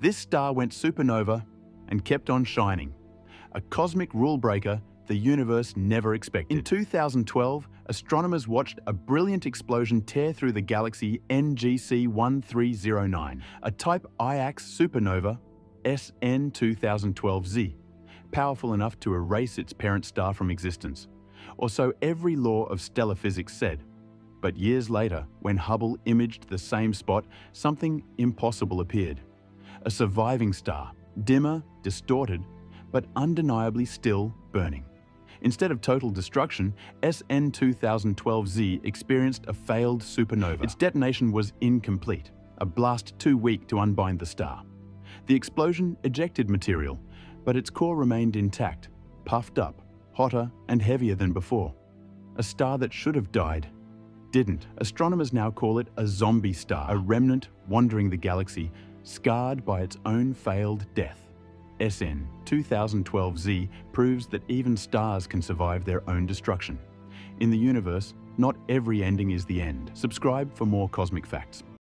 This star went supernova and kept on shining. A cosmic rule breaker the universe never expected. In 2012, astronomers watched a brilliant explosion tear through the galaxy NGC 1309, a type IAX supernova SN 2012Z, powerful enough to erase its parent star from existence. Or so every law of stellar physics said. But years later, when Hubble imaged the same spot, something impossible appeared. A surviving star, dimmer, distorted, but undeniably still burning. Instead of total destruction, SN 2012Z experienced a failed supernova. Its detonation was incomplete, a blast too weak to unbind the star. The explosion ejected material, but its core remained intact, puffed up, hotter and heavier than before. A star that should have died didn't. Astronomers now call it a zombie star, a remnant wandering the galaxy, scarred by its own failed death. SN 2012Z proves that even stars can survive their own destruction. In the universe, not every ending is the end. Subscribe for more cosmic facts.